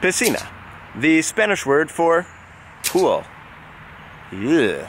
piscina, the Spanish word for pool. Yeah.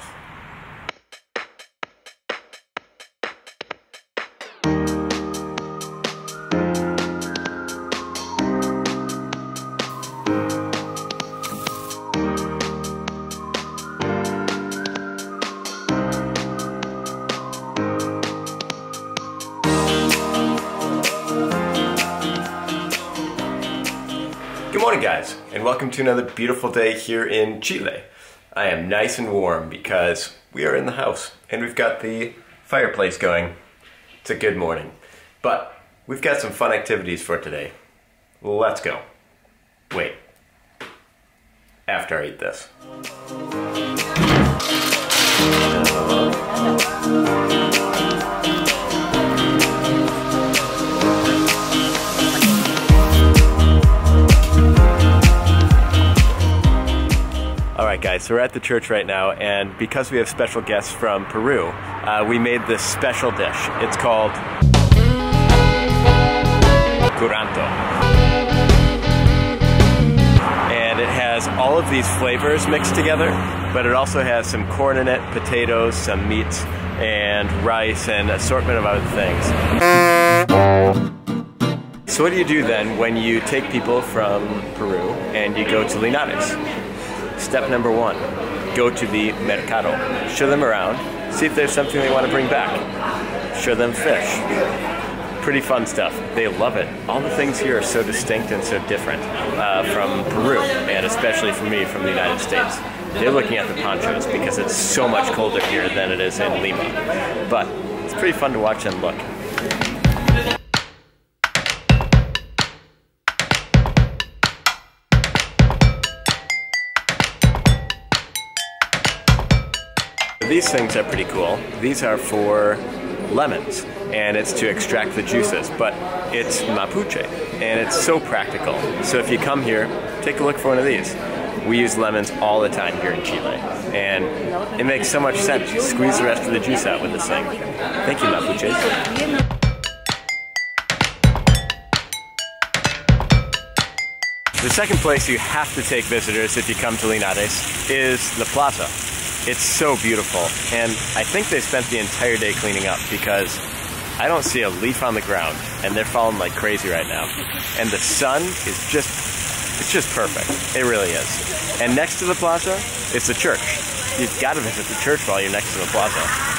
And welcome to another beautiful day here in Chile. I am nice and warm because we are in the house and we've got the fireplace going. It's a good morning. But we've got some fun activities for today. Let's go. Wait. After I eat this. Guys, so we're at the church right now, and because we have special guests from Peru, uh, we made this special dish. It's called curanto. And it has all of these flavors mixed together, but it also has some corn in it, potatoes, some meats, and rice, and assortment of other things. So what do you do then when you take people from Peru and you go to Linares? Step number one, go to the mercado. Show them around, see if there's something they want to bring back. Show them fish. Pretty fun stuff. They love it. All the things here are so distinct and so different uh, from Peru, and especially for me from the United States. They're looking at the ponchos because it's so much colder here than it is in Lima. But it's pretty fun to watch them look. These things are pretty cool. These are for lemons, and it's to extract the juices, but it's mapuche, and it's so practical. So if you come here, take a look for one of these. We use lemons all the time here in Chile, and it makes so much sense. Squeeze the rest of the juice out with this thing. Thank you, Mapuche. The second place you have to take visitors if you come to Linares is the plaza. It's so beautiful, and I think they spent the entire day cleaning up because I don't see a leaf on the ground, and they're falling like crazy right now. And the sun is just, it's just perfect. It really is. And next to the plaza is the church. You've got to visit the church while you're next to the plaza.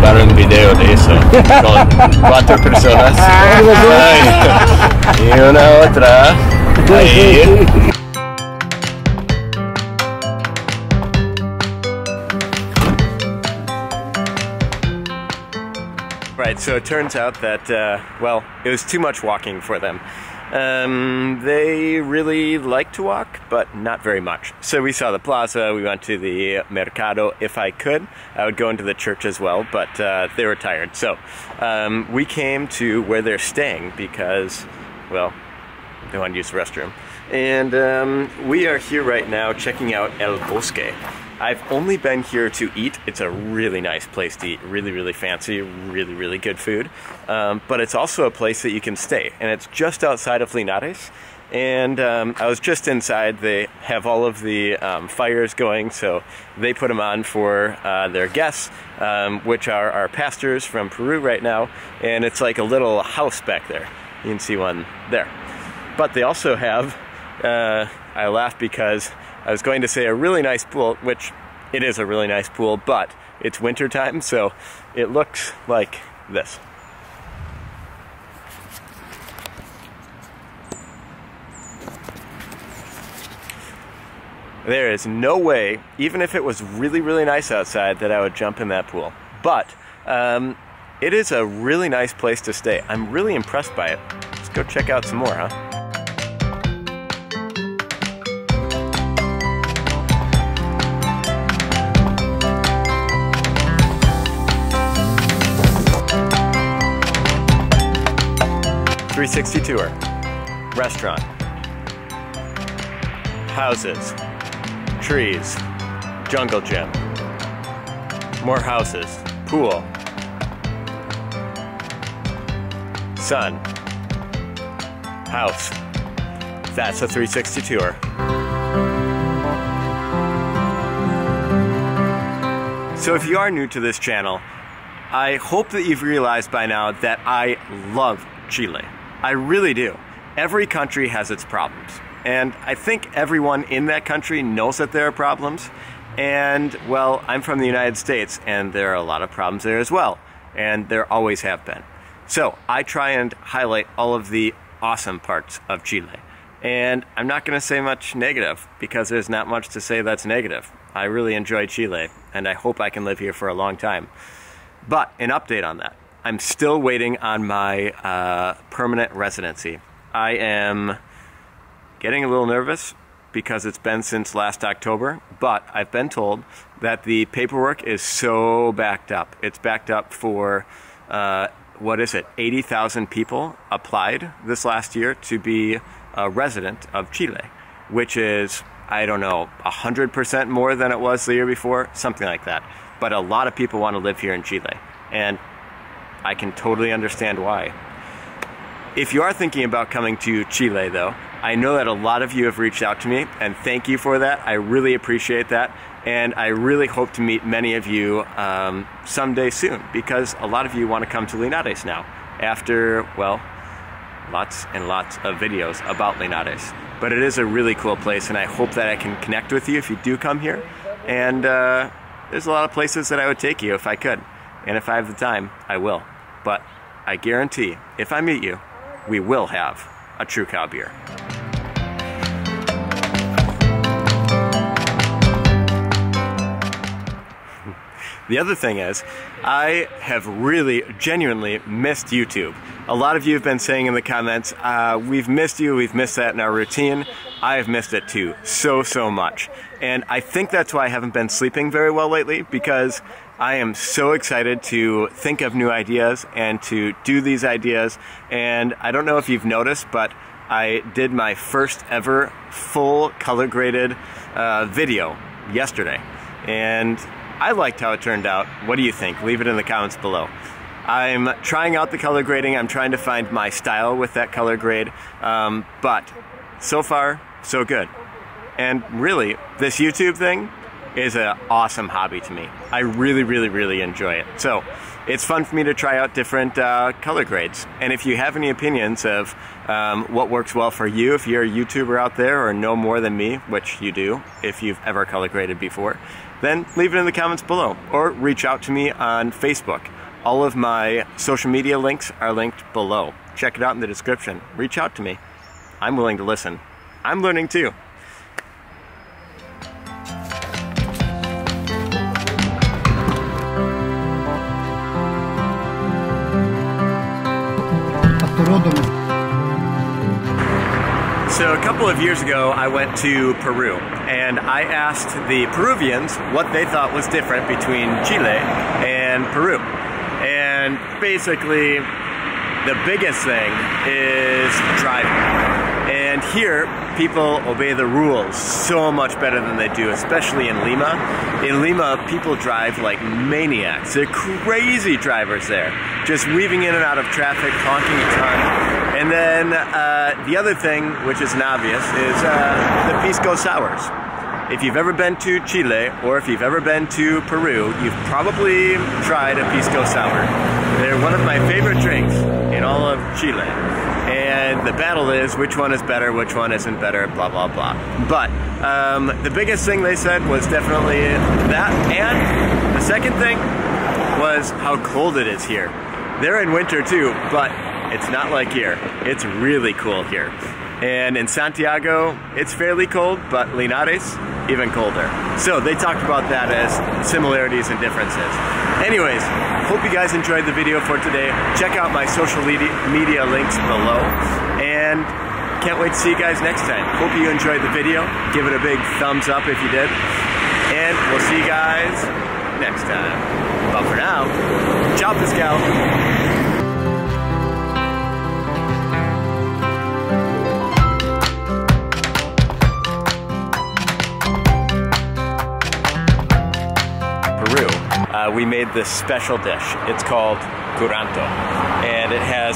Grabar un video de eso con cuatro personas Ay, y una otra ahí. Right, so it turns out that, uh, well, it was too much walking for them. Um, they really like to walk, but not very much. So we saw the plaza, we went to the mercado. If I could, I would go into the church as well, but uh, they were tired. So um, we came to where they're staying because, well, they wanted to use the restroom. And um, we are here right now checking out El Bosque. I've only been here to eat. It's a really nice place to eat. Really, really fancy, really, really good food. Um, but it's also a place that you can stay. And it's just outside of Linares. And um, I was just inside. They have all of the um, fires going, so they put them on for uh, their guests, um, which are our pastors from Peru right now. And it's like a little house back there. You can see one there. But they also have, uh, I laugh because I was going to say a really nice pool, which it is a really nice pool, but it's winter time, so it looks like this. There is no way, even if it was really, really nice outside, that I would jump in that pool. But um, it is a really nice place to stay. I'm really impressed by it. Let's go check out some more, huh? Three sixty tour, restaurant, houses, trees, jungle gym, more houses, pool, sun, house. That's a 360 tour. So if you are new to this channel, I hope that you've realized by now that I love Chile. I really do. Every country has its problems. And I think everyone in that country knows that there are problems. And, well, I'm from the United States, and there are a lot of problems there as well. And there always have been. So I try and highlight all of the awesome parts of Chile. And I'm not going to say much negative because there's not much to say that's negative. I really enjoy Chile, and I hope I can live here for a long time. But an update on that. I'm still waiting on my uh, permanent residency. I am getting a little nervous because it's been since last October, but I've been told that the paperwork is so backed up. It's backed up for uh, what is it, 80,000 people applied this last year to be a resident of Chile, which is, I don't know, 100% more than it was the year before, something like that. But a lot of people want to live here in Chile, and I can totally understand why. If you are thinking about coming to Chile, though, I know that a lot of you have reached out to me, and thank you for that. I really appreciate that. And I really hope to meet many of you um, someday soon because a lot of you want to come to Linares now after, well, lots and lots of videos about Linares. But it is a really cool place, and I hope that I can connect with you if you do come here. And uh, there's a lot of places that I would take you if I could. And if I have the time, I will. But I guarantee, if I meet you, we will have a true cow beer. The other thing is, I have really, genuinely missed YouTube. A lot of you have been saying in the comments, uh, we've missed you, we've missed that in our routine. I have missed it too, so, so much. And I think that's why I haven't been sleeping very well lately, because I am so excited to think of new ideas and to do these ideas. And I don't know if you've noticed, but I did my first ever full color graded uh, video yesterday. And I liked how it turned out. What do you think? Leave it in the comments below. I'm trying out the color grading. I'm trying to find my style with that color grade. Um, but so far, so good. And really, this YouTube thing is an awesome hobby to me. I really, really, really enjoy it. So it's fun for me to try out different uh, color grades. And if you have any opinions of um, what works well for you, if you're a YouTuber out there or know more than me, which you do if you've ever color graded before, then leave it in the comments below or reach out to me on Facebook. All of my social media links are linked below. Check it out in the description. Reach out to me. I'm willing to listen. I'm learning too. So a couple of years ago, I went to Peru, and I asked the Peruvians what they thought was different between Chile and Peru. And basically, the biggest thing is driving. And here, people obey the rules so much better than they do, especially in Lima. In Lima, people drive like maniacs. They're crazy drivers there, just weaving in and out of traffic, honking a ton. And then uh, the other thing, which is an obvious, is uh, the pisco sours. If you've ever been to Chile or if you've ever been to Peru, you've probably tried a pisco sour. They're one of my favorite drinks in all of Chile and the battle is which one is better, which one isn't better, blah, blah, blah. But um, the biggest thing they said was definitely that, and the second thing was how cold it is here. They're in winter too, but it's not like here. It's really cool here. And in Santiago, it's fairly cold, but Linares, even colder. So they talked about that as similarities and differences. Anyways, hope you guys enjoyed the video for today. Check out my social media links below. And can't wait to see you guys next time. Hope you enjoyed the video. Give it a big thumbs up if you did. And we'll see you guys next time. But for now, ciao pescao. we made this special dish. It's called curanto, and it has